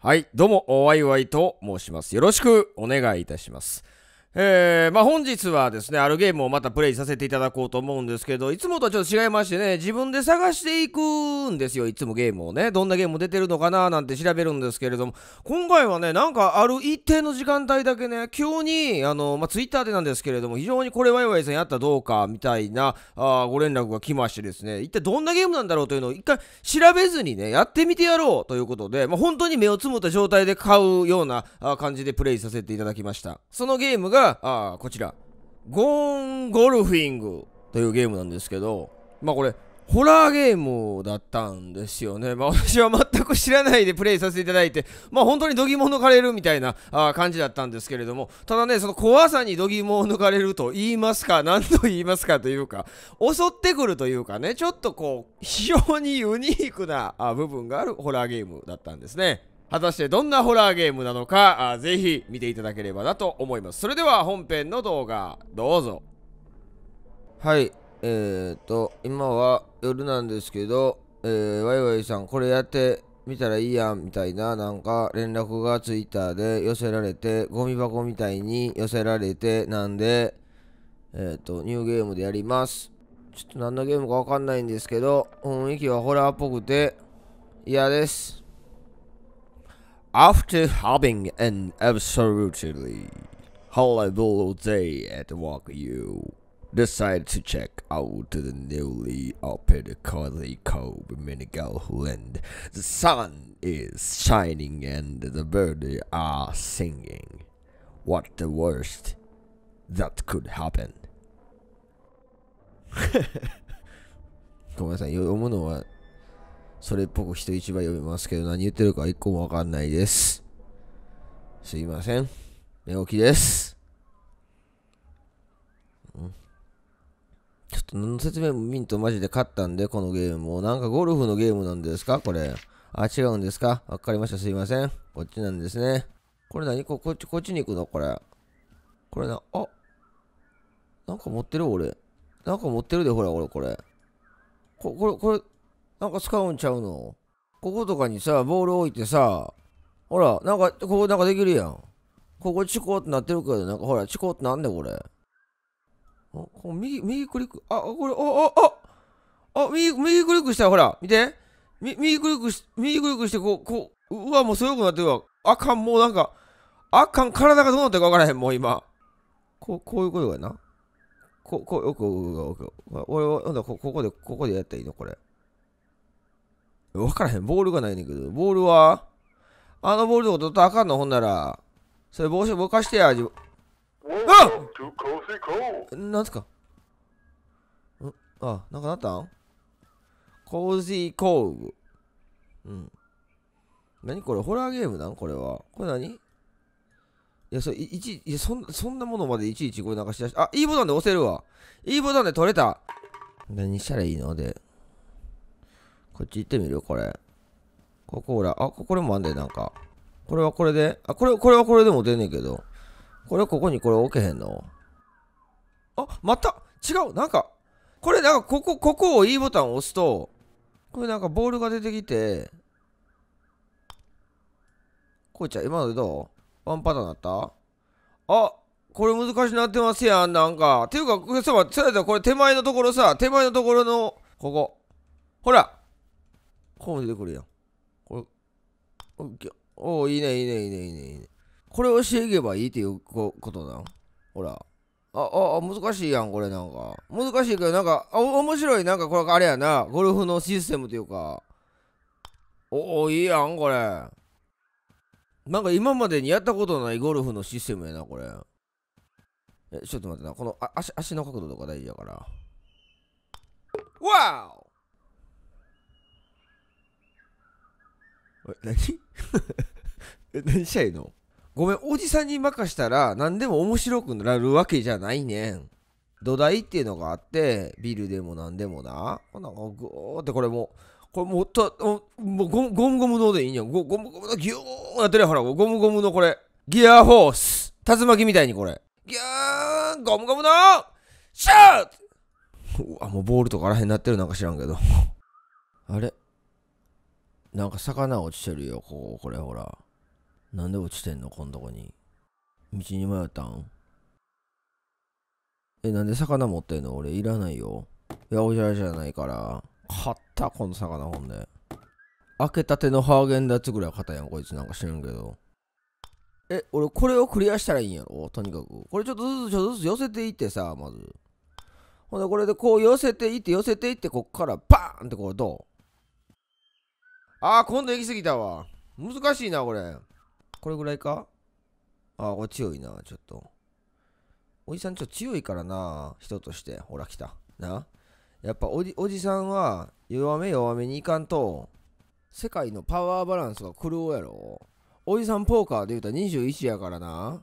はい、どうも、ワイワイと申します。よろしくお願いいたします。えー、まあ本日はですね、あるゲームをまたプレイさせていただこうと思うんですけど、いつもとはちょっと違いましてね、自分で探していくんですよ、いつもゲームをね。どんなゲーム出てるのかななんて調べるんですけれども、今回はね、なんかある一定の時間帯だけね、急に、あの、まあツイッターでなんですけれども、非常にこれワイワイさんやったらどうかみたいなあご連絡が来ましてですね、一体どんなゲームなんだろうというのを一回調べずにね、やってみてやろうということで、まあ本当に目をつむった状態で買うようなあ感じでプレイさせていただきました。そのゲームが、があこちら、ゴーンゴルフィングというゲームなんですけど、まあこれ、ホラーゲームだったんですよね。まあ私は全く知らないでプレイさせていただいて、まあ本当に度肝を抜かれるみたいなあ感じだったんですけれども、ただね、その怖さに度肝を抜かれると言いますか、何と言いますかというか、襲ってくるというかね、ちょっとこう、非常にユニークなあ部分があるホラーゲームだったんですね。果たしてどんなホラーゲームなのか、あぜひ見ていただければなと思います。それでは本編の動画、どうぞ。はい、えーと、今は夜なんですけど、えー、ワイワイさん、これやってみたらいいやんみたいな、なんか連絡がツイッターで寄せられて、ゴミ箱みたいに寄せられて、なんで、えーと、ニューゲームでやります。ちょっと何のゲームかわかんないんですけど、雰囲気はホラーっぽくて嫌です。After having an absolutely horrible day at Wagyu, decide to check out the newly opened Cozy Cove Minigalland. The sun is shining and the birds are singing. What the worst that could happen? それっぽく人一倍読みますけど、何言ってるか一個もわかんないです。すいません。寝起きです。ちょっと何の説明もミントマジで勝ったんで、このゲームも。なんかゴルフのゲームなんですか？これ。あ、違うんですか？わかりました。すいません。こっちなんですね。これ何？ここっち、こっちに行くの？これ。これな、あなんか持ってる俺。なんか持ってるで、ほら、俺これ。こ、これ、これ、なんか使うんちゃうの？こことかにさ、ボール置いてさ、ほら、なんか、ここなんかできるやん。ここチコってなってるけど、なんかほら、チコってなんでこれ。あこう右、右クリック、あ、これ、あ、あ、あ、あ、右、右クリックしたらほら、見て。み右クリックし、右クリックして、こう、こう、うわ、もう強くなってるわ。あかん、もうなんか、あかん、体がどうなってるかわからへん、もう今。こう、こういうことやな。こう、こう、よく、よく、よく。俺は、ほんだここで、ここでやったらいいのこれ。わからへん。ボールがないねんけど。ボールはあのボールとか取ったらあかんの？ほんなら。それ帽子ぼかしてや。自分 Cove. なんすか？んあ、なんかなったん？コージーコーブ。うん。何これ？ホラーゲームなん？これは。これ何？いや、それ、いいち、いや、そんそんなものまでいちいちこれなんかしだし、あ、いいボタンで押せるわ。いいボタンで取れた。何したらいいの？で。こっち行ってみるこれ。ここほら、あ、これもあんで、なんか。これはこれで、あ、これ、これはこれでも出ねんけど。これはここにこれ置けへんのあ、また違うなんか、これなんかここ、ここをいいボタンを押すと、これなんかボールが出てきて、こいちゃん、今のでどう？ワンパターンなった？あ、これ難しくなってますやん、なんか。ていうか、これさ、それだこれ手前のところさ、手前のところの、ここ。ほらこう出てくるやん。これ、おおいいね、いいね、いいね、いいね、いいね。これをしていけばいいっていうことなん？ほら。あ、あ、あ難しいやん、これなんか。難しいけど、なんか、あ面白い、なんかこれあれやな。ゴルフのシステムというか。おお、いいやん、これ。なんか今までにやったことないゴルフのシステムやな、これ。え、ちょっと待ってな。この足足の角度とか大事やから。わおえ、何？え、何したいの？ごめん、おじさんに任したら何でも面白くなるわけじゃないねん。土台っていうのがあって、ビルでも何でもな。こんなんゴーってこれもう、これもうと、もうゴムゴムゴムのでいいんや。ゴゴムゴムのギューなってるやんほら、ゴムゴムのこれ。ギアフォース。竜巻みたいにこれ。ギャーンゴムゴムのシュートうわ、もうボールとかあらへんなってるなんか知らんけど。あれ？なんか魚落ちてるよ、ここ、これほら。なんで落ちてんのこんとこに。道に迷ったん？え、なんで魚持ってんの？俺いらないよ。いや、おじゃらじゃないから。買ったこの魚ほんで。開けたてのハーゲンダッツぐらい硬いやん、こいつなんか知らんけど。え、俺これをクリアしたらいいんやろ？とにかく。これちょっとずつちょっとずつ寄せていってさ、まず。ほんでこれでこう寄せていって寄せていってこっからバーンってこうどう？あー今度行き過ぎたわ。難しいなこれ。これぐらいか？あーこれ強いなちょっと。おじさんちょっと強いからな人として。ほら来た。な。やっぱおじおじさんは弱め弱めにいかんと世界のパワーバランスが狂うやろ。おじさんポーカーで言うたら21やからな。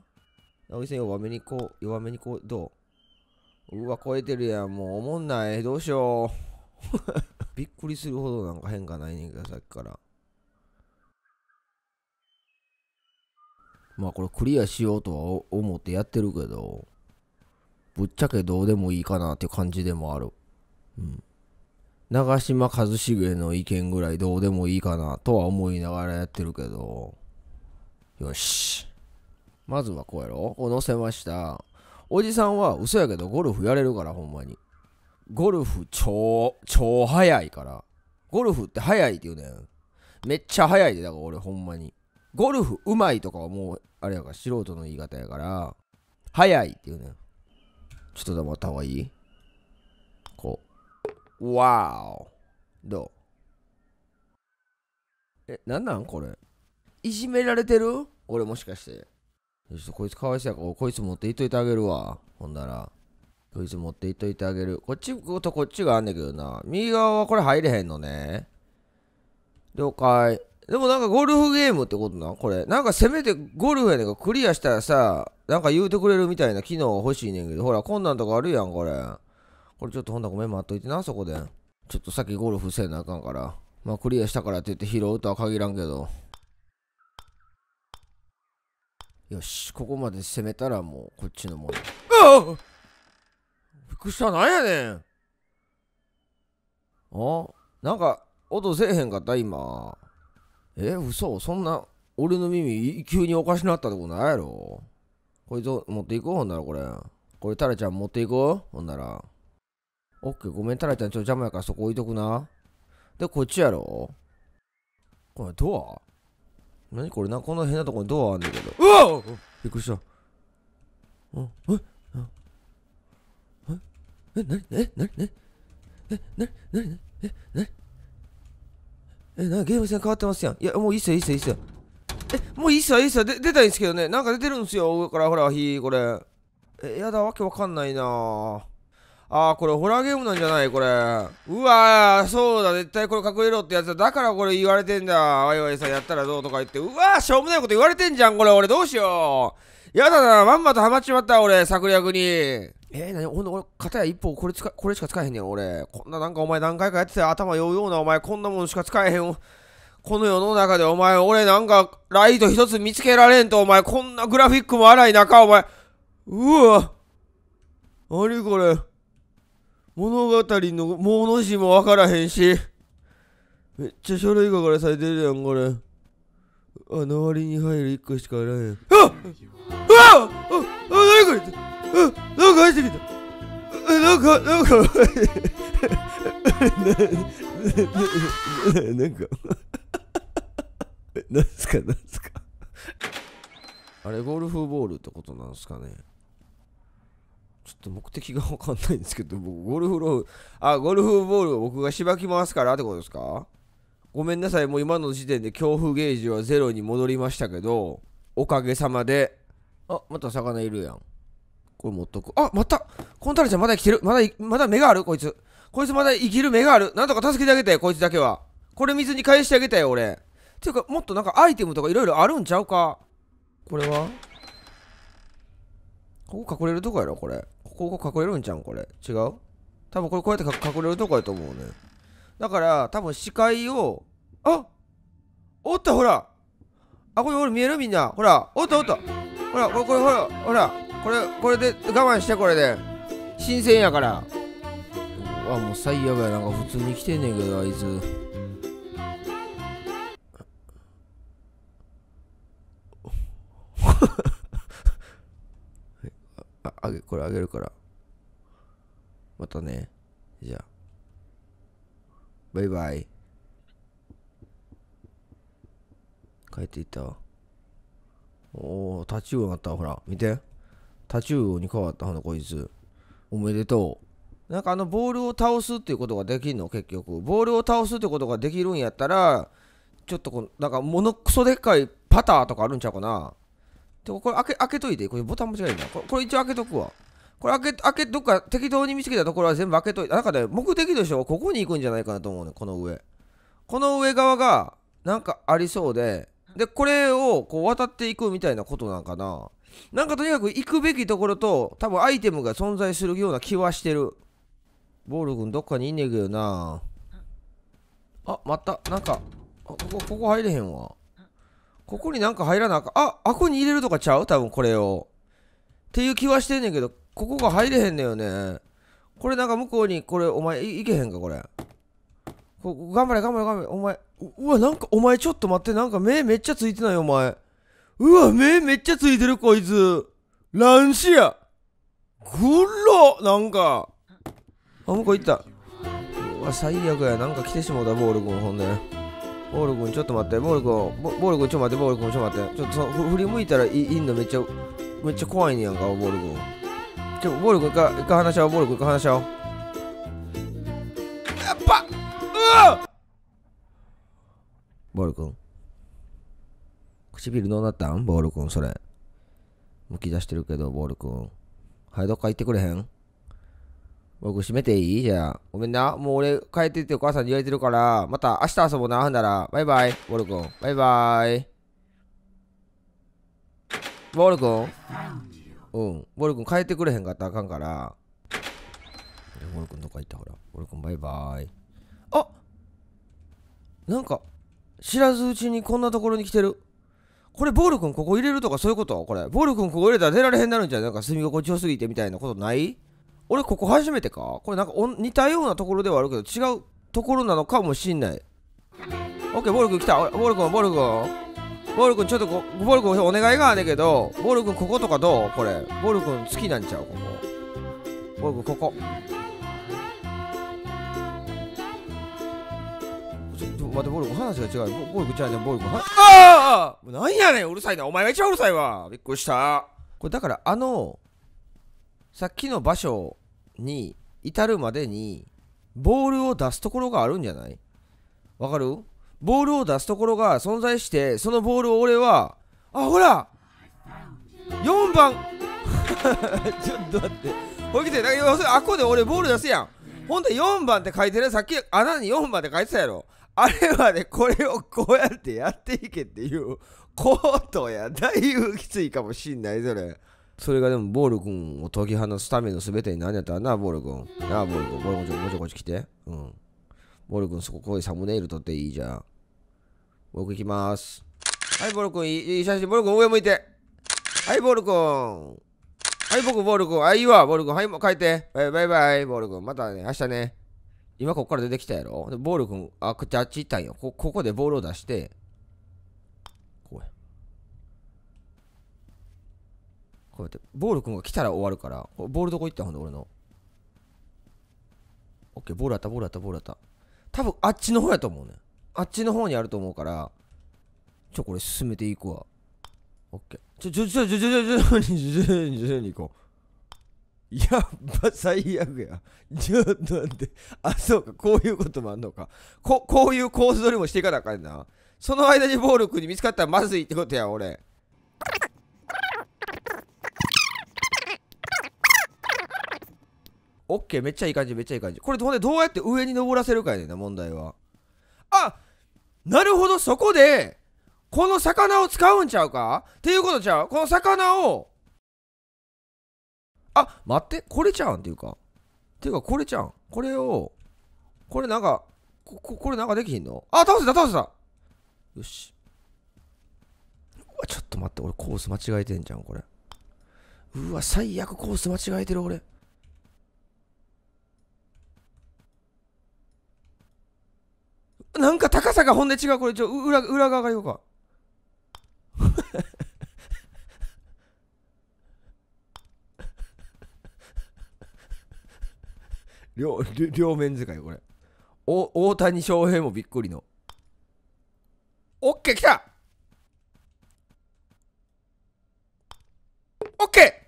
おじさん弱めにこう、弱めにこう、どう？うわ、超えてるやん。もうおもんない。どうしよう。びっくりするほどなんか変化ないねんけど、さっきから。まあこれクリアしようとは思ってやってるけど、ぶっちゃけどうでもいいかなって感じでもある。うん。長嶋一茂の意見ぐらいどうでもいいかなとは思いながらやってるけど、よし。まずはこうやろこう載せました。おじさんは嘘やけどゴルフやれるからほんまに。ゴルフ超、超早いから。ゴルフって早いって言うねん。めっちゃ早いで、だから俺ほんまに。ゴルフうまいとかはもう、あれやから素人の言い方やから、早いって言うねん。ちょっと黙った方がいい？こう。わーお。どう？え、なんなん？これ。いじめられてる？俺もしかして。ちょっとこいつかわいそうやから、こいつ持っていっといてあげるわ。ほんなら。こいつ持っていっといてあげる。こっちとこっちがあんねんけどな。右側はこれ入れへんのね。了解。でもなんかゴルフゲームってことなこれ。なんかせめてゴルフやねんかクリアしたらさ、なんか言うてくれるみたいな機能欲しいねんけど、ほら、こんなんとかあるやん、これ。これちょっとほんなごめん待っといてな、そこで。ちょっと先ゴルフせなあかんから。まあクリアしたからって言って拾うとは限らんけど。よし、ここまで攻めたらもうこっちのもん。ああくした、なんやねん。あ？なんか音せえへんかった？今。え、嘘？そんな、俺の耳急におかしなったとこないやろ？こいつ持っていこう？ほんならこれ。これタラちゃん持っていこう？ほんなら。オッケーごめんタラちゃんちょっと邪魔やからそこ置いとくな。で、こっちやろ？これドア？何これ？なこの変なとこにドアあんねんけど。うわびっくりした。うん？え？ええなにえなにええなになにえなに？えなゲーム性変わってますやん。いや、もういいっすよ、いいっすよ、いいっすよ。え、もういいっすよ、いいっすよ。で出たいんですけどね。なんか出てるんですよ、上からほら、火、これ。え、やだ、わけわかんないなぁ。あー、これホラーゲームなんじゃないこれ。うわー、そうだ、絶対これ隠れろってやつだ。だからこれ言われてんだ。ワイワイさんやったらどうとか言って。うわー、しょうもないこと言われてんじゃん、これ。俺どうしよう。やだな、まんまとハマっちまった、俺、策略に。えー、なに、ほんと俺、片や一方、これ使、これしか使えへんねん、俺。こんななんかお前何回かやってて頭酔うような、お前、こんなもんしか使えへん。この世の中でお前、俺なんか、ライト一つ見つけられんと、お前、こんなグラフィックも荒い中、お前。うわ。何これ？物語のもの字もわからへんし。めっちゃ書類書かれされてるやん、これ。あ、の割に入る1個しかあらへん。あっあっあ、何これあ、なんか入ってきた。なんか、なんか、な、な、なんか、なんすか、なんすか。あれ、ゴルフボールってことなんですかね。ちょっと目的がわかんないんですけど、僕、ゴルフロー、あ、ゴルフボールを僕がしばきますからってことですか？ごめんなさい、もう今の時点で恐怖ゲージはゼロに戻りましたけど、おかげさまで、あ、また魚いるやん。これ持っとく。あ、またコンタルちゃんまだ生きてるまだ、まだ目がある？こいつ。こいつまだ生きる目がある。なんとか助けてあげて、こいつだけは。これ水に返してあげたよ、俺。ていうか、もっとなんかアイテムとかいろいろあるんちゃうか？これは？ここ隠れるとこやろこれ。ここ隠れるんちゃうんこれ。違う？多分これこうやって隠れるとこやと思うね。だから、多分視界を、あおったほらあ、これ俺見える？みんな。ほら、おったおった。ほらこれこれほらほらこれこれで我慢してこれで。新鮮やから。あもう最悪や。なんか普通に来てんねんけどあいつ。ああげこれあげるから。またね。じゃあ。バイバイ。帰っていったわ。おお、タチウオになったほら。見て。タチウオに変わったほな、こいつ。おめでとう。なんかあのボールを倒すっていうことができんの結局。ボールを倒すってことができるんやったら、ちょっとこう、なんかものくそでっかいパターとかあるんちゃうかな。でこれ開け開けといて、これボタン間違えるな。これこれ一応開けとくわ。これ開け、開け、どっか適当に見つけたところは全部開けといて、なんかね、目的としてはここに行くんじゃないかなと思うね、この上。この上側が、なんかありそうで、で、これをこう渡っていくみたいなことなんかな。なんかとにかく行くべきところと、多分アイテムが存在するような気はしてる。ボール君どっかにいんねんけどな。あ、待った。なんか、ここ、ここ入れへんわ。ここになんか入らなあかん。あ、あこに入れるとかちゃう？多分これを。っていう気はしてんねんけど、ここが入れへんねんよね。これなんか向こうに、これお前いけへんかこれ。こ頑張れ頑張れ頑張れ。お前、うわ、なんかお前ちょっと待って。なんか目めっちゃついてないお前。うわ、目めっちゃついてるこいつ。乱視や。ぐっろなんか。あ、向こう行った。うわ、最悪や。なんか来てしもうた、ボール君、ほんで。ボール君、ちょっと待って。ボール君、ボボール君、ちょっと待って、ボール君、ちょっと待って。ちょっとそ振り向いたらいいんのめっちゃ、めっちゃ怖いねやんか、ボール君。ちょ、ボール君、か、一回話し合おう、ボール君、一回話し合おう。ボール君。唇どうなったん？ボール君、それ。むき出してるけど、ボール君。はい、どっか行ってくれへん？僕閉めていい？じゃあ。ごめんな。もう俺帰ってってお母さんに言われてるから、また明日遊ぼうな。ほんなら、バイバイ。ボール君。バイバイ。ボール君うん。ボール君帰ってくれへんかったらあかんから。ボール君どっか行ったほら。ボール君バイバイ。あなんか、知らずうちにこんなところに来てる。これボール君ここ入れるとかそういうこと？これ。ボール君ここ入れたら出られへんなるんじゃん。なんか住み心地よすぎてみたいなことない？俺ここ初めてか？これなんか似たようなところではあるけど違うところなのかもしんない。オッケー、ボール君来た。ボール君、ボール君。ボール君ちょっとボール君お願いがあんねんけど、ボール君こことかどう？これ。ボール君好きなんちゃう？ここ。ボール君ここ。待って、ボール君話が違う。ボル君ちゃうねん、ボール君。はああなんやねん、うるさいな。お前が一番うるさいわ。びっくりした。これだからあの、さっきの場所に至るまでに、ボールを出すところがあるんじゃない？わかる？ボールを出すところが存在して、そのボールを俺は、あ、ほら !4 番 ちょっと待って。ほいきて、だけど、あっこで俺ボール出すやん。ほんで4番って書いてるさっき穴に4番って書いてたやろ。あれはね、これをこうやってやっていけっていう ことや。だいぶきついかもしんない、それ。それがでも、ボール君を解き放つための全てに何やったらな、ボール君。なあ、ボール君。ボール君、もうちょこっち来て。うん。ボール君、そこ、ここでサムネイル撮っていいじゃん。ボール君行きます。はい、ボール君、いいいい写真。ボール君、上向いて。はい、ボール君。はい、僕、ボール君。あ、いいわ、ボール君。はい、もう帰って。バイバイバイ、ボール君。またね、明日ね。今ここから出てきたやろ？でボール君、あ、こっちあっち行ったんよ。こここでボールを出して、こうや。こうやって、ボール君が来たら終わるから、ボールどこ行ったほんで、俺の。オッケー、ボールあった、ボールあった、ボールあった。多分あっちの方やと思うね。あっちの方にあると思うから、ちょ、これ進めていくわ。オッケー。ちょ、ちょ、ちょ、ちょ、ちょ、ちょ、ちょ、ちょ、ちょ、ちょ、ちょ、ちょ、行こう。やっぱ最悪や。ちょっと待って。あ、そうか。こういうこともあんのか。ここういうコース取りもしていかなあかんな。その間にボール君に見つかったらまずいってことや、俺。オッケー、めっちゃいい感じ、めっちゃいい感じ。これほんでどうやって上に登らせるかやねんな、問題は。あなるほど、そこで、この魚を使うんちゃうか？っていうことちゃう？この魚を、あ待ってこれちゃうんっていうか。っていうかこれちゃうん。これをこれなんかここれなんかできひんの？あ倒せた倒せた。よし。うわちょっと待って俺コース間違えてんじゃんこれ。うわ最悪コース間違えてる俺。なんか高さがほんで違う。これちょ裏裏側から行こうか。両両面使いこれ。お大谷翔平もびっくりの。オッケー来た。オッケ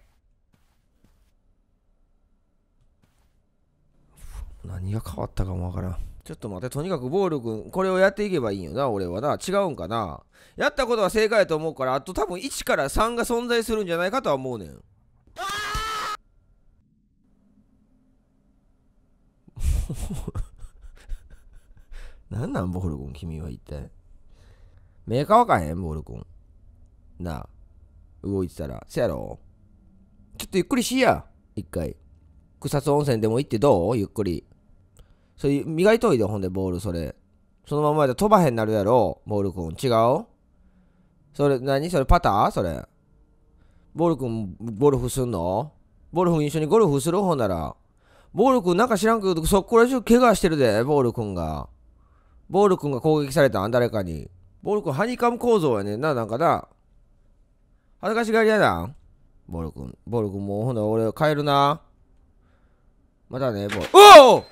ー。何が変わったかもわからん。ちょっと待ってとにかくボール君これをやっていけばいいよな俺はな。違うんかな。やったことは正解やと思うからあと多分1から3が存在するんじゃないかとは思うねん。なんなんボール君君は一体。目乾かへんボール君。なあ動いてたら。せやろ。ちょっとゆっくりしや。一回。草津温泉でも行ってどう？ゆっくり。それ磨いといてほんでボールそれ。そのままで飛ばへんなるやろ。ボール君違う？それ何？それパター？それ。ボール君ゴルフすんの？ボル君一緒にゴルフする？ほんなら。ボール君なんか知らんけどそこら中怪我してるでボール君が。ボール君が攻撃されたん誰かに。ボール君ハニカム構造やねんななんかな。恥ずかしがり屋だ。んボール君。ボール君もうほんなら俺帰るな。またねボールおお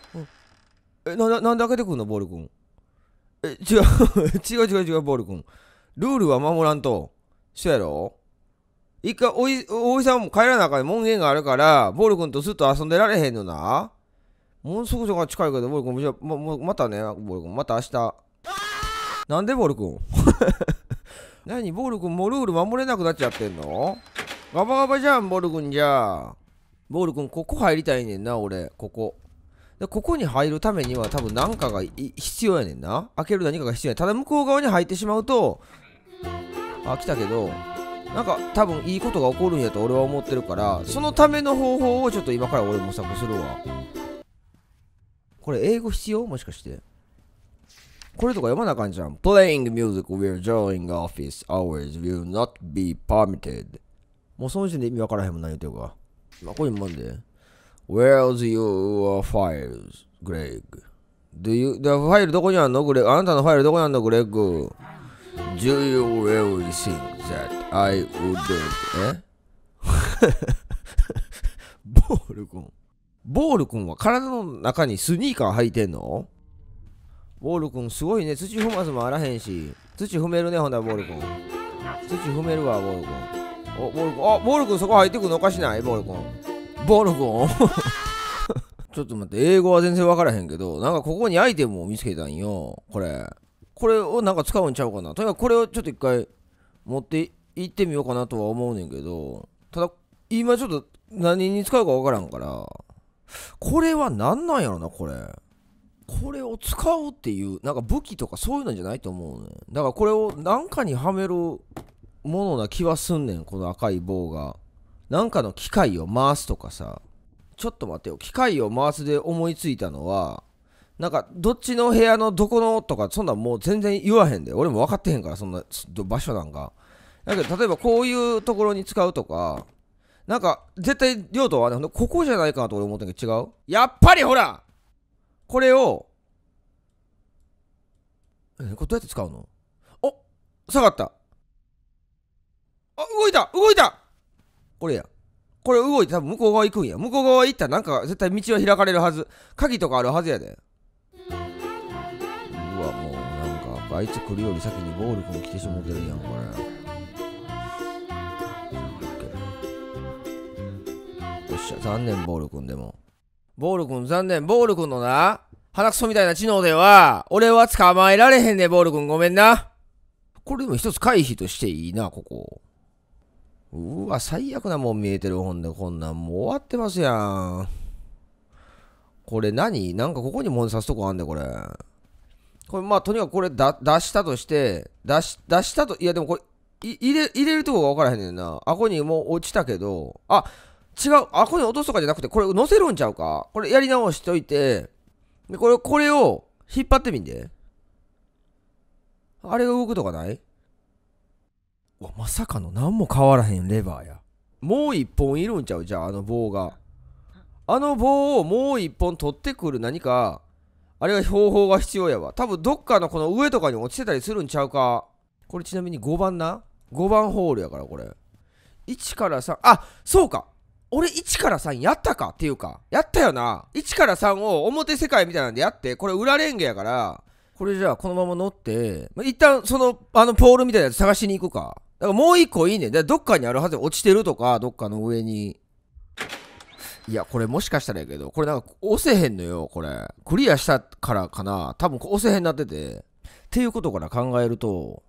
えななんで開けてくんのボール君。え違う。違う違う違うボール君。ルールは守らんと。そうやろ一回おいおいさんも帰らなあかん門限があるからボール君とずっと遊んでられへんのな。もうすぐそこが近いけどボール君じゃまままたねボール君。また明日。なんでボール君？何？ボール君もルール守れなくなっちゃってんの？ガバガバじゃんボール君じゃ。あボール君ここ入りたいねんな俺。ここ。でここに入るためには多分何かが必要やねんな。開ける何かが必要や。ただ向こう側に入ってしまうとあ来たけど。なんか多分いいことが起こるんやと俺は思ってるからそのための方法をちょっと今から俺模索するわ。これ英語必要？もしかして。これとか読まなあかんじゃん。Playing music while during office hours will not be permitted. もうその時点で意味わからへんもん何言ってるか。まあこれもんで。Where's your files, Greg? Do you, でファイルどこにあんの？グレッグ。あなたのファイルどこにあんの？グレッグ Do you really think that I would え ボール君。ボール君は体の中にスニーカー履いてんの？ボール君すごいね。土踏まずもあらへんし。土踏めるねほんならボール君。土踏めるわボール君。おボール君。あボール君そこ入ってくのおかしない？ボール君。ボール君。ちょっと待って。英語は全然分からへんけどなんかここにアイテムを見つけたんよ。これこれをなんか使うんちゃうかな。とにかくこれをちょっと一回持って行ってみようかなとは思うねんけどただ今ちょっと何に使うか分からんからこれは何なんやろなこれ。これを使うっていうなんか武器とかそういうのじゃないと思うねだからこれを何かにはめるものな気はすんねんこの赤い棒が。なんかの機械を回すとかさ。ちょっと待ってよ。機械を回すで思いついたのはなんかどっちの部屋のどこのとかそんなんもう全然言わへんで。俺も分かってへんからそんな場所なんか。だけど例えばこういうところに使うとかなんか絶対用途はねここじゃないかなと俺思ったけど違う？やっぱりほらこれをえこれどうやって使うの？お下がった。あ動いた動いた。これや。これ動いて多分向こう側行くんや。向こう側行ったらなんか絶対道は開かれるはず。鍵とかあるはずやで。あいつ来るより先にボール君来てしもてるやんこれ。よっしゃ残念ボール君でも。ボール君残念。ボール君のな鼻くそみたいな知能では俺は捕まえられへんねボール君ごめんな。これでも一つ回避としていいなここ。うわ、最悪なもん見えてるほんで、こんなん。もう終わってますやん。これ何？なんかここに物刺すとこあんで、これ。これ、まあ、とにかくこれだ出したとして、出し、出したと、いや、でもこれ、入れ、入れるとこが分からへんねんな。あこにもう落ちたけど、あ、違う、あこに落とすとかじゃなくて、これ乗せるんちゃうか？これやり直しといて、で、これ、これを引っ張ってみんで。あれが動くとかない？わまさかの何も変わらへんレバーや。もう一本いるんちゃう？じゃああの棒が。あの棒をもう一本取ってくる何かあれが方法が必要やわ。多分どっかのこの上とかに落ちてたりするんちゃうか。これちなみに5番な？5番ホールやからこれ。1から3あそうか。俺1から3やったか？っていうか。やったよな。1から3を表世界みたいなんでやって。これ裏レンゲやから。これじゃあこのまま乗って、まあ、一旦そのあのポールみたいなやつ探しに行くか。だからもう一個いいね。だからどっかにあるはず落ちてるとかどっかの上に。いやこれもしかしたらやけどこれなんか押せへんのよこれ。クリアしたからかな。多分押せへんなってて。っていうことから考えると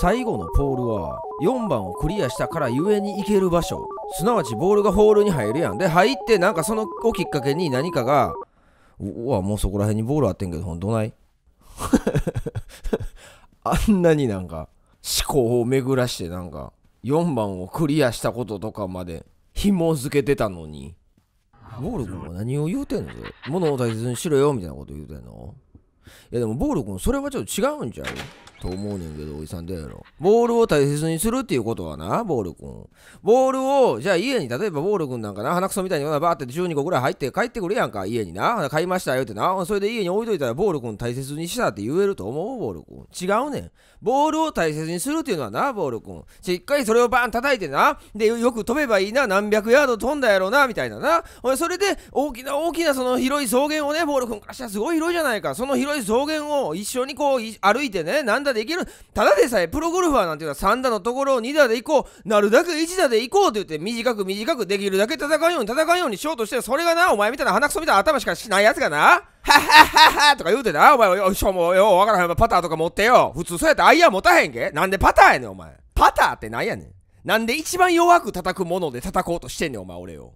最後のポールは4番をクリアしたからゆえに行ける場所。すなわちボールがホールに入るやん。で入ってなんかそのをきっかけに何かがうわもうそこら辺にボールあってんけどほんどない？あんなになんか思考を巡らしてなんか4番をクリアしたこととかまで紐付けてたのに。ボール君は何を言うてんの？物を大切にしろよみたいなこと言うてんの？いやでもボール君それはちょっと違うんちゃう？と思うねんけどおじさんどうやろ。ボールを大切にするっていうことはなボール君。ボールをじゃあ家に例えばボール君なんかな鼻くそみたいにバーって12個ぐらい入って帰ってくるやんか家にな。買いましたよってな。それで家に置いといたらボール君大切にしたって言えると思うボール君。違うねん。ボールを大切にするっていうのはなボール君。しっかりそれをバーン叩いてな。でよく飛べばいいな何百ヤード飛んだやろなみたいなな。それで大きな大きなその広い草原をねボール君からしたらすごい広いじゃないか。その広い草原を一緒にこう歩いてねなんだできる。ただでさえプロゴルファーなんていうのは3打のところを2打で行こう。なるだけ1打で行こうって言って短く短くできるだけ戦うように戦うようにしようとしてそれがなお前みたいな鼻くそみたいな頭しかしないやつがな。はっはっはっはとか言うてなお前よいしょもうよわからへん。パターとか持ってよ。普通そうやってアイアン持たへんけ？なんでパターやねんお前。パターってなんやねん。なんで一番弱く叩くもので叩こうとしてんねんお前俺を。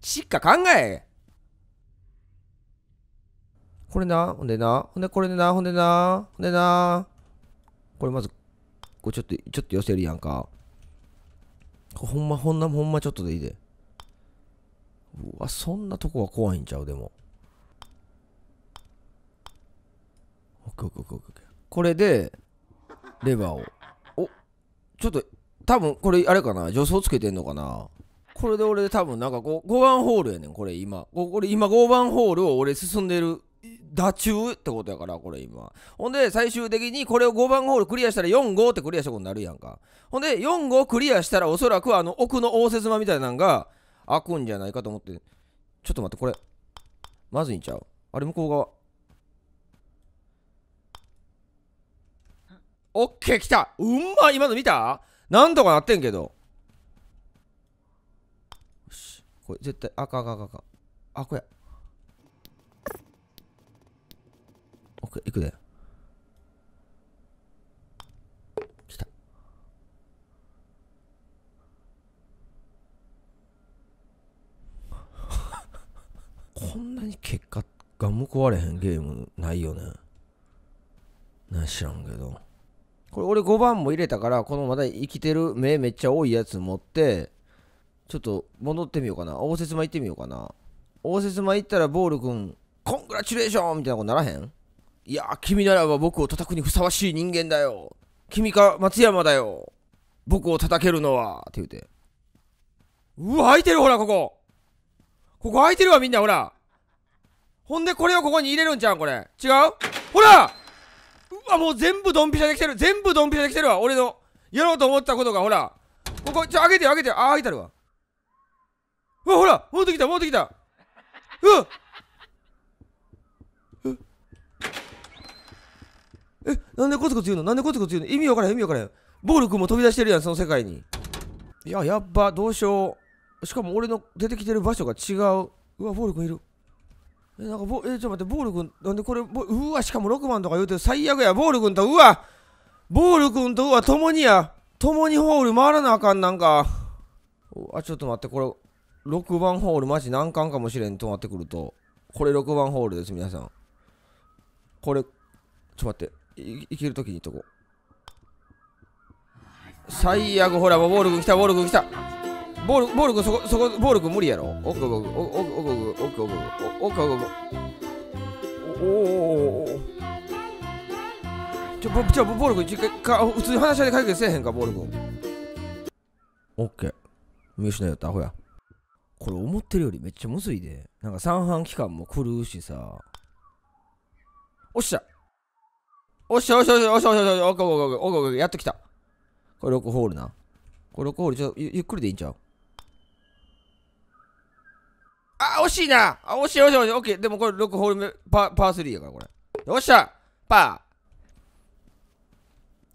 しっか考え。これなほんでな。ほんでこれでなほんでな。ほんでな。これまずこれちょっとちょっと寄せるやんか。ほんまほんなほんまちょっとでいいで。うわそんなとこは怖いんちゃうでも。オッケーオッケーオッケーこれでレバーを。おちょっと多分これあれかな？助走つけてんのかな？これで俺多分なんか 5, 5番ホールやねんこれ今。これ今5番ホールを俺進んでる打中ってことやからこれ今。ほんで最終的にこれを5番ホールクリアしたら45ってクリアしたことになるやんか。ほんで45クリアしたらおそらくあの奥の応接間みたいなのが開くんじゃないかと思って。ちょっと待ってこれまずいんちゃう？あれ向こう側。オッケー来た！うんま今の見た？なんとかなってんけど。よし。これ絶対赤赤赤赤あこや。オッケー行くで来た。こんなに結果が報われへんゲームないよね。な知らんけど。これ俺5番も入れたからこのまだ生きてる目めっちゃ多いやつ持ってちょっと戻ってみようかな。応接間行ってみようかな。応接間行ったらボール君コングラチュレーションみたいなことならへんいや君ならば僕を叩くにふさわしい人間だよ。君か松山だよ。僕を叩けるのは。って言うて。うわ空いてるほらここ。ここ空いてるわみんなほら。ほんでこれをここに入れるんちゃうんこれ。違う？ほら！うわもう全部ドンピシャできてる。全部ドンピシャできてるわ。俺のやろうと思ったことがほら。ここちょ開けてよ開けてよ。あ開いてるわ。うわほら戻ってきた戻ってきた。うわえなんでコツコツ言うの？なんでコツコツ言うの？意味わからへん意味わからへん。ボール君も飛び出してるやんその世界に。いややっばどうしよう。しかも俺の出てきてる場所が違う。うわボール君いる。えなんかボえちょっと待ってボール君なんでこれうわしかも6番とか言うてる。最悪やボール君とうわ。ボール君とうわ共にや。共にホール回らなあかんなんか。うわちょっと待ってこれ6番ホールマジ難関かもしれんとなってくると。これ6番ホールです皆さん。これちょっと待って。いいけるときに言っとこう。最悪ほらもうボール君来たボール君来た。ボールボール君そこそこボール君無理やろ。おっくおっくおっくおっくおっくおっくおっくおっくおっくおくおおおおちょぼちょボール君一回か普通に話し合いで解決せえへんかボール君オッケー見失いやったアホやこれ思ってるよりめっちゃむずいでなんか三半期間も来るしさおっしゃおっしゃおっしゃおっしゃおっしゃおっしゃおっかおっかおっかおっかおっかやっときたこれ6ホールなこれ6ホールちょっとゆゆっくりでいいんちゃうあ惜しいなあ惜しい惜しい惜しいオッケーでもこれ6ホール目パパー3やからこれよっしゃパ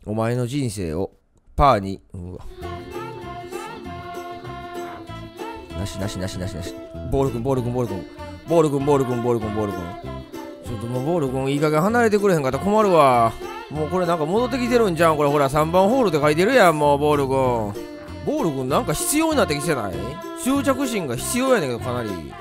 ーお前の人生をパーにうわなしなしなしなしなしボールくんボールくんボールくんボールくんボールくんボールくんボールくんちょっともうボールくんいい加減離れてくれへんかったら困るわ。もうこれなんか戻ってきてるんじゃん？これほら3番ホールって書いてるやんもうボールくんボールくんなんか必要になってきてない？執着心が必要やねんけどかなり。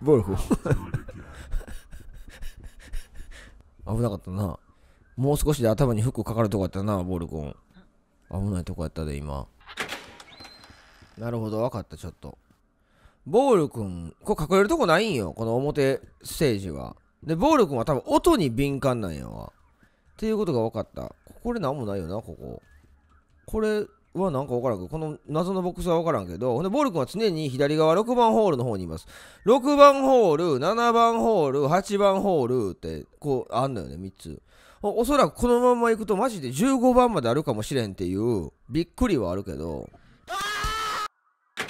ボールくん 危なかったな。もう少しで頭にフックかかるとこやったなボールくん危ないとこやったで今なるほど分かったちょっと。ボールくんこれ隠れるとこないんよこの表ステージは。でボールくんは多分音に敏感なんやわっていうことが分かった。これなんもないよなここ。これはなんか分からんけどこの謎のボックスは分からんけどほんでボールくんは常に左側6番ホールの方にいます。6番ホール7番ホール8番ホールってこうあんのよね3つ。おおそらくこのまま行くとマジで15番まであるかもしれんっていうびっくりはあるけど。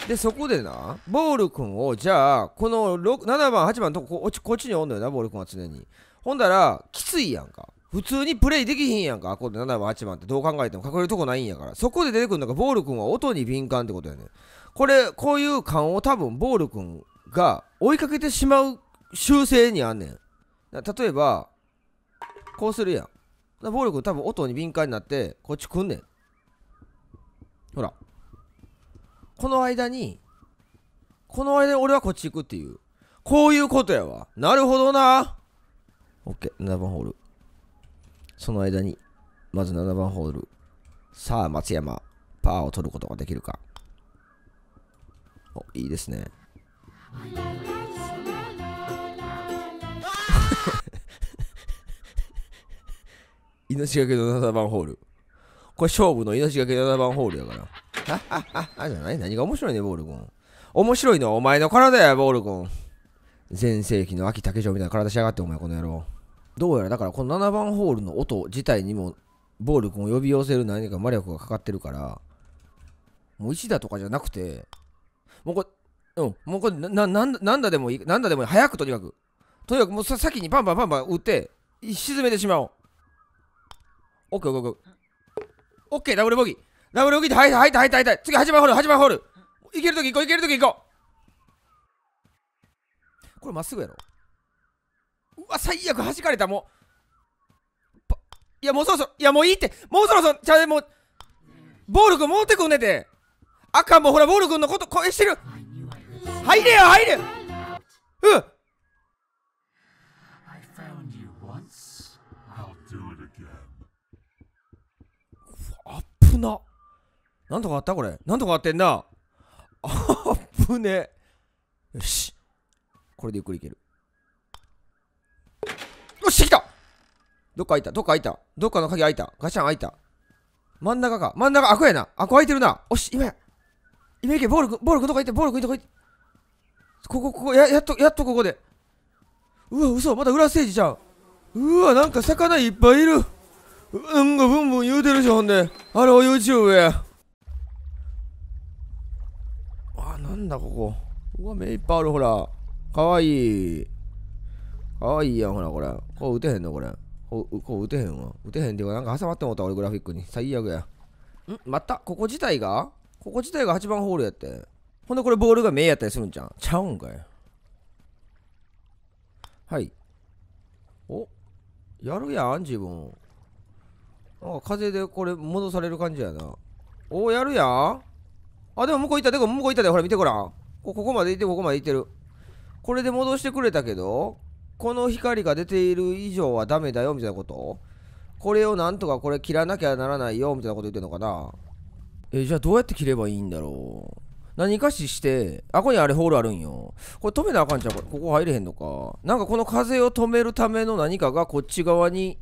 でそこでなボールくんをじゃあこの7番8番とここっちこっちにおんのよなボールくんは常に。ほんだらきついやんか。普通にプレイできひんやんかここで7番8番ってどう考えても隠れるとこないんやから。そこで出てくるのがボールくんは音に敏感ってことやねこれこういう感を多分ボールくんが追いかけてしまう習性にあんねん。例えばこうするやん。ボールくん多分音に敏感になってこっち来んねん。ほら。この間にこの間に俺はこっち行くっていう。こういうことやわ。なるほどな。OK7 番ホール。その間にまず7番ホール。さあ松山パーを取ることができるか。おいいですね。命がけの7番ホール。これ勝負の命がけ7番ホールやから。ああああじゃない？何が面白いねボール君。面白いのはお前の体やボール君。全盛期の秋竹城みたいな体しやがってお前この野郎。どうやらだからこの7番ホールの音自体にもボール君を呼び寄せる何か魔力がかかってるから。もう1打とかじゃなくて。もうこれうんもうこれなななんだなんだでもいいなんだでもいい。早くとにかく。とにかくもうさ先にパンパンパンパン打って沈めてしまおう。オッケーオッケーオッケー。オッケーダブルボギー。ダブルボギーで入った入った入った入った次8番ホール8番ホールいけるとき行こういけるとき行こうこれまっすぐやろうわ最悪弾かれたもうパいやもうそろそろいやもういいってもうそろそろちゃうでもうボール君戻ってくんねってあかんもうほらボール君のこと声してる入れよ入れようん.あっぶななんとかあった？これ。なんとかあってんなあっぶねよし。これでゆっくりいける。よし来た。どっか開いた。どっか開いた。どっかの鍵開いた。ガチャン開いた。真ん中か。真ん中。開くやな。開く開いてるな。おし今や。今行け。ボールくんボールくんどこ行って。ボールくんどこ行って。ここここややっとやっとここで。うわ嘘。まだ裏ステージじゃんうわなんか魚いっぱいいる。うんがブンブン言うてるしほんで。あれを YouTube やあなんだここ。うわ目いっぱいあるほら。かわいい。かわいいやんほらこれ。こう打てへんのこれ。こうこう打てへんわ。打てへんっていうかなんか挟まってもうた俺グラフィックに。最悪や。ん？また。ここ自体が？ここ自体が8番ホールやって。ほんでこれボールが目やったりするんじゃんちゃうんかい。はい。お？やるやん自分あ風でこれ戻される感じやな。おやるやん。あでも向こう行ったでも向こう行ったでほら見てごらん。ここまで行ってここまで行ってる。これで戻してくれたけどこの光が出ている以上はダメだよみたいなこと？これをなんとかこれ切らなきゃならないよみたいなこと言ってんのかな？えじゃあどうやって切ればいいんだろう？何かしして。あここにあれホールあるんよ。これ止めなあかんちゃう？これここ入れへんのか？なんかこの風を止めるための何かがこっち側に。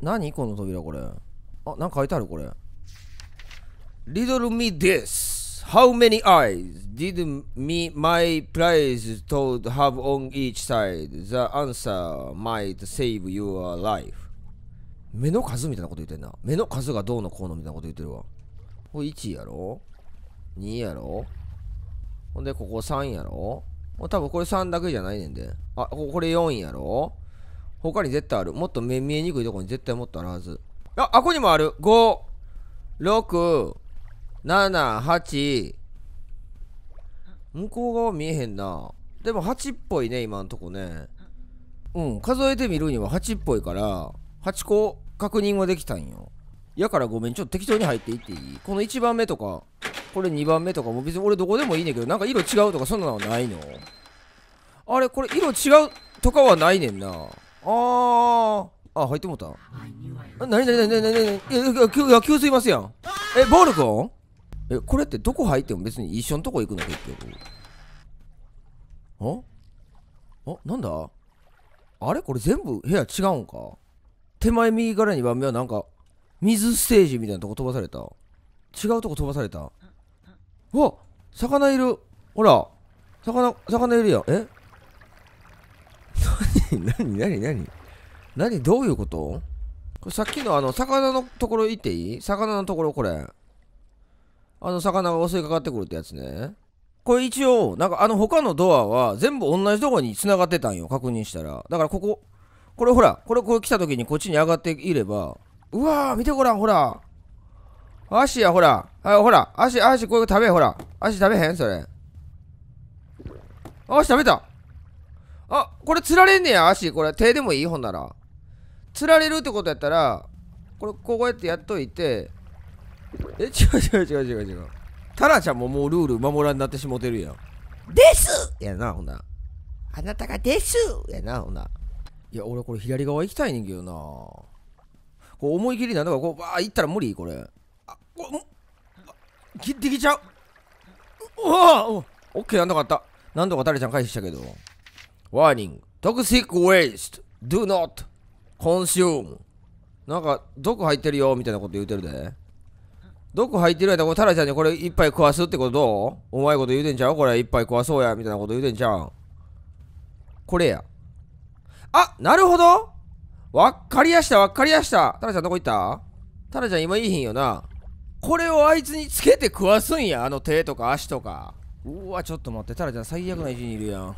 何？この扉これ。あなんか書いてあるこれ。Riddle me this. How many eyes did me my prize told have on each side? The answer might save your life. 目の数みたいなこと言ってんな。目の数がどうのこうのみたいなこと言ってるわ。これ1やろ？2やろ？ほんでここ3やろ？多分これ3だけじゃないねんで。あこれ4やろ？他に絶対ある。もっと目見えにくいとこに絶対もっとあるはず。ああここにもある。5 6 7 8向こう側見えへんな。でも8っぽいね今んとこね。うん数えてみるには8っぽいから8個確認はできたんよ。やからごめんちょっと適当に入っていっていい？この1番目とかこれ2番目とかも別に俺どこでもいいねんけどなんか色違うとかそんなのはないの？あれこれ色違うとかはないねんな。あー。あ入ってもうた？あなになになになになにいやいや給いや給水ますやん。えボール君えこれってどこ入っても別に一緒のとこ行くの結局？あ？あ？なんだ？あれ？これ全部部屋違うんか？手前右から2番目はなんか水ステージみたいなとこ飛ばされた？違うとこ飛ばされた？うわ！魚いる！ほら！魚魚いるやん。え？何？何？何？何？何？どういうこと？これさっきのあの魚のところ行っていい？魚のところこれ。あの魚が襲いかかってくるってやつね。これ一応なんかあの他のドアは全部同じとこに繋がってたんよ確認したら。だからこここれほらこれこれ来た時にこっちに上がっていればうわー見てごらんほら。足やほら。あほら。足足これ食べほら。足食べへん？それ。足食べた。あこれ釣られんねや足。これ手でもいい？ほんなら。釣られるってことやったらこれこうやってやっといてえ違う違う違う違う違う。タラちゃんももうルール守らんなってしもてるやん。です！やなほんな。あなたがです！やなほんな。いや俺これ左側行きたいねんけどな。こう思い切りなんだかこうわー行ったら無理？これ。あこも切ってきちゃう？うわおオッケーなんとかあった。なんとかタラちゃん回避したけど。ワーニングトクシックウェイスト do not consume. なんか毒入ってるよみたいなこと言うてるで毒入ってるやったらタラちゃんにこれ一杯食わすってことどう？お前こと言うてんちゃう？これ一杯食わそうやみたいなこと言うてんちゃう？これや。あなるほど。わっかりやしたわっかりやした。タラちゃんどこ行った？タラちゃん今いいひんよな。これをあいつにつけて食わすんやあの手とか足とか。うわちょっと待って。タラちゃん最悪な位置にいるやん。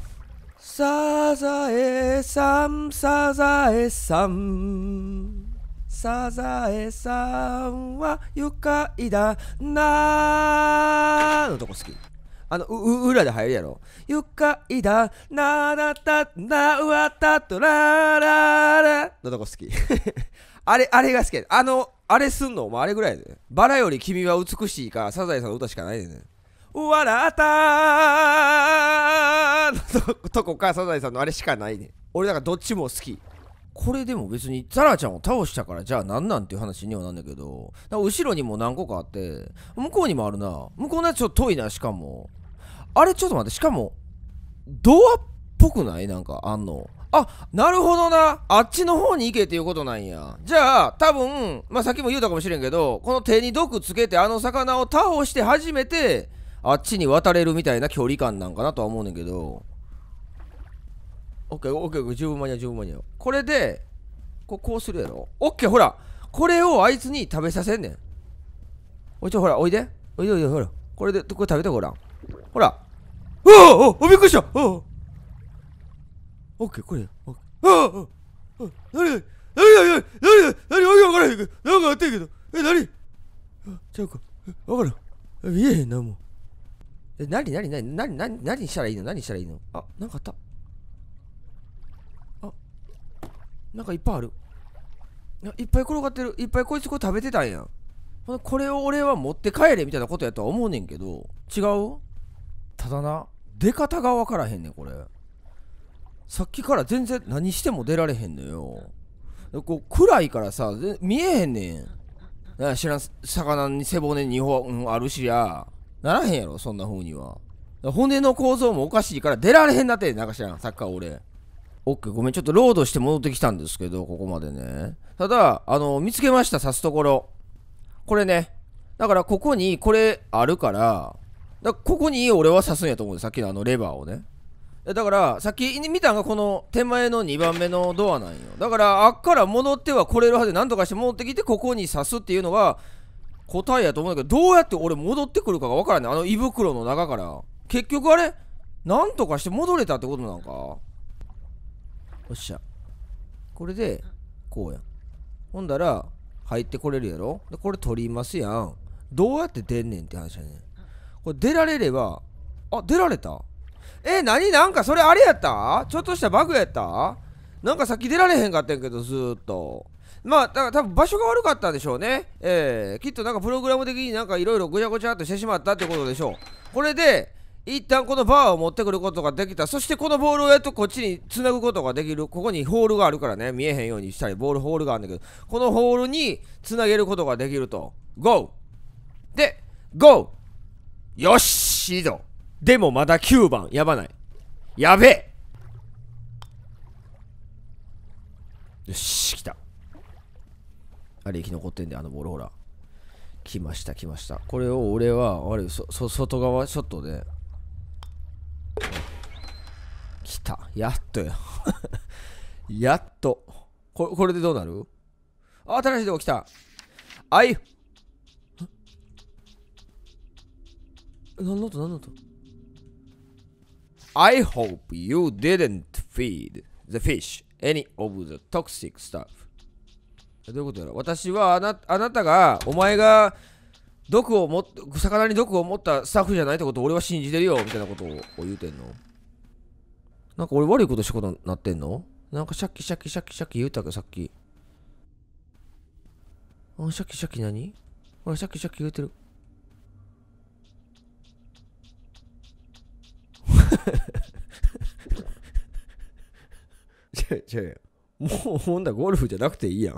サザエさんサザエさん。サザエさんは愉快だなーのとこ好き。あのうう裏で入るやろ。愉快だななたなうわたとらららのとこ好き。あれあれが好きあのあれすんのもうあれぐらいで。バラより君は美しいかサザエさんの歌しかないでね笑ったーのとこかサザエさんのあれしかないね俺だかどっちも好き。これでも別にザラちゃんを倒したからじゃあなんなんっていう話にはなんだけどだ後ろにも何個かあって向こうにもあるな。向こうのやつちょっと遠いなしかも。あれちょっと待ってしかもドアっぽくない？なんかあんの。あなるほどな。あっちの方に行けっていうことなんや。じゃあ多分まあさっきも言うたかもしれんけどこの手に毒つけてあの魚を倒して初めてあっちに渡れるみたいな距離感なんかなとは思うねんけど。オッケーオッケー十分間に合う十分間に合う。これでこうこうするやろ。オッケーほらこれをあいつに食べさせんねん。おいちょほらおいで。おいでおいでほら。これでこれ食べてごらん。ほら。うわああびっくりした。ああオッケーこれ。オッケーああああ何何何何何何わけわからへんけど。なんかあってんけど。え何？あちゃうか。えわからん。え見えへんなもう。え何何何何何何したらいいの？何したらいいの？あなんかあったあなんかいっぱいある。いっぱい転がってる。いっぱいこいつこれ食べてたんや。んこれを俺は持って帰れみたいなことやとは思うねんけど違う？ただな出方が分からへんねんこれ。さっきから全然何しても出られへんのよ。こう暗いからさ見えへんねん。知らん魚に背骨に2本あるしやならへんやろそんな風には。骨の構造もおかしいから出られへんなってなんか知らんサッカー俺。オッケーごめんちょっとロードして戻ってきたんですけどここまでね。ただあの見つけました刺すところ。これね。だからここにこれあるからだここに俺は刺すんやと思うんですさっきのあのレバーをね。だからさっき見たのがこの手前の2番目のドアなんよ。だからあっから戻っては来れるはずで何とかして戻ってきてここに刺すっていうのが答えやと思うんだけどどうやって俺戻ってくるかが分からんねあの胃袋の中から。結局あれなんとかして戻れたってことなんか。っしゃ。これでこうやん。ほんだら入ってこれるやろ？でこれ取りますやん。どうやって出んねんって話やねん。これ出られればあ出られた？え何？なんかそれあれやった？ちょっとしたバグやった？なんかさっき出られへんかったんやけどずーっと。まあだから多分場所が悪かったでしょうね。えー、きっとなんかプログラム的になんかいろいろごちゃごちゃっとしてしまったってことでしょう。これで一旦このバーを持ってくることができた。そしてこのボールをやっとこっちにつなぐことができる。ここにホールがあるからね。見えへんようにしたりボールホールがあるんだけど。このホールにつなげることができると。GO! で GO! よしいいぞ。でもまだ9番。やばない。やべえ。よし来た。あれ生き残ってんであのボールほら。来ました来ました。これを俺はあれそそ外側ショットで来た。やっとや やっと。ここれでどうなる？あ新しいとこ来た。あい何の音？何の音？I hope you didn't feed the fish any of the toxic stuff. どういうことやろ？私はあなあなたがお前が毒を持っ魚に毒を持ったスタッフじゃないってことを俺は信じてるよみたいなことを言うてんの。なんか俺悪いことしたことになってんの？なんかシャキシャキシャキシャキ言うたけどさっき。あシャキシャキ何？ほらシャキシャキ言うてる。違う違う。もうほんだゴルフじゃなくていいやん。